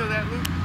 feel that, Luke?